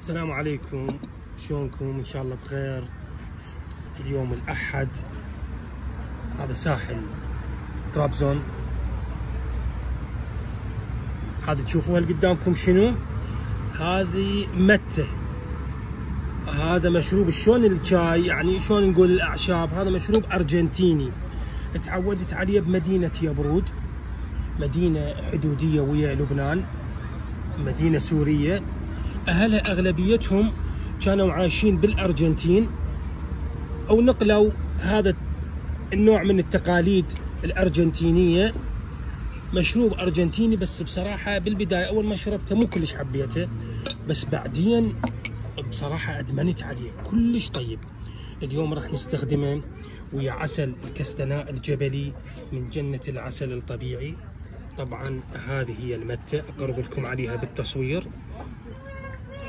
السلام عليكم. شلونكم؟ إن شاء الله بخير. اليوم الأحد. هذا ساحل. طرابزون هذا تشوفوها قدامكم شنو؟ هذه متة. هذا مشروب شلون الشاي؟ يعني شلون نقول الأعشاب؟ هذا مشروب أرجنتيني. تعودت عليه بمدينة يبرود. مدينة حدودية ويا لبنان. مدينة سورية. أهلها أغلبيتهم كانوا عايشين بالأرجنتين أو نقلوا هذا النوع من التقاليد الأرجنتينية. مشروب أرجنتيني بس بصراحة بالبداية أول ما شربته مو كلش حبيته بس بعدين بصراحة أدمنت عليه كلش طيب. اليوم راح نستخدمه ويا عسل الكستناء الجبلي من جنة العسل الطبيعي. طبعا هذه هي المتة أقرب لكم عليها بالتصوير.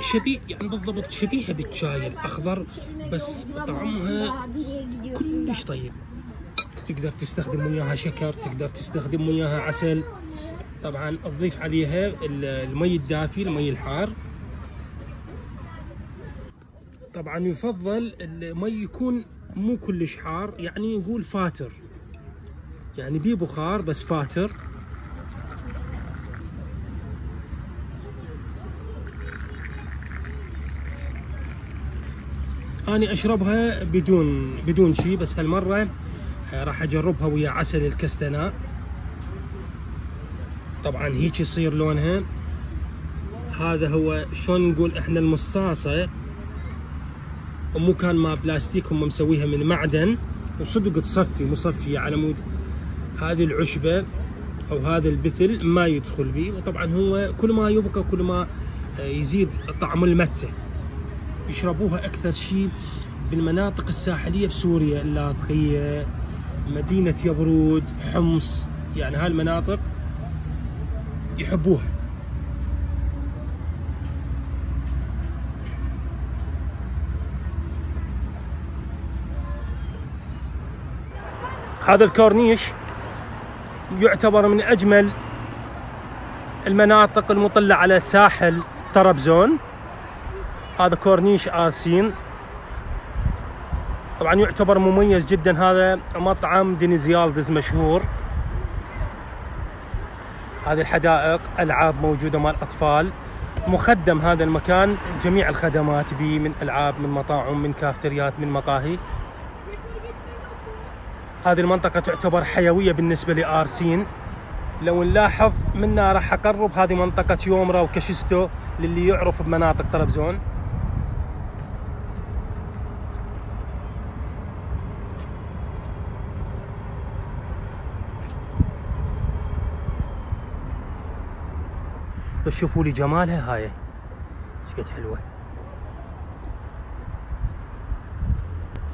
شبيه يعني بالضبط شبيهة بالشاي الأخضر بس طعمها كلش طيب. تقدر تستخدم وياها شكر تقدر تستخدم وياها عسل. طبعا تضيف عليها المي الدافي المي الحار. طبعا يفضل المي يكون مو كلش حار يعني نقول فاتر. يعني بيه بخار بس فاتر. اني أشربها بدون بدون شيء بس هالمرة راح أجربها ويا عسل الكستناء طبعا هيك يصير لونها. هذا هو شلون نقول إحنا المصاصة. مو كان ما بلاستيك هم مسويها من معدن. وصدق تصفي مصفية على مود هذه العشبة أو هذا البثل ما يدخل به وطبعا هو كل ما يبقى كل ما يزيد طعم المتة. يشربوها أكثر شيء بالمناطق الساحلية بسوريا اللاذقية مدينة يبرود حمص يعني هالمناطق يحبوها. هذا الكورنيش يعتبر من أجمل المناطق المطلة على ساحل طرابزون. هذا كورنيش آرسين. طبعا يعتبر مميز جدا هذا مطعم Deniz Yıldız مشهور. هذه الحدائق ألعاب موجودة مال اطفال مخدم هذا المكان جميع الخدمات به من ألعاب من مطاعم من كافتريات من مقاهي. هذه المنطقة تعتبر حيوية بالنسبة لآرسين. لو نلاحظ منا راح أقرب هذه منطقة يومرا وكشستو للي يعرف بمناطق طرابزون. بس شوفوا لي جمالها هاي. إيش قد حلوة.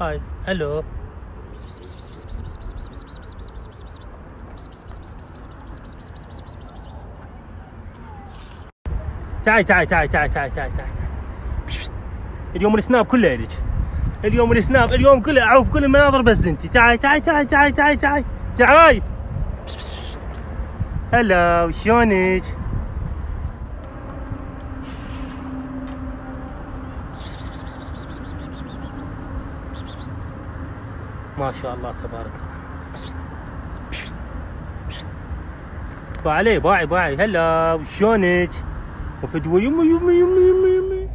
هاي ألو تعي تعي تعي تعي تعي تعي تعي اليوم السناب كله لك اليوم السناب اليوم كله أعوف كل المناظر بس أنت. تعي تعي تعي تعي تعي تعي تعي هلا شلونك؟ ما شاء الله تبارك الله. باعي باعي باعي. هلا شلونك؟ وفدوى يمي يمي يمي يمي يمي.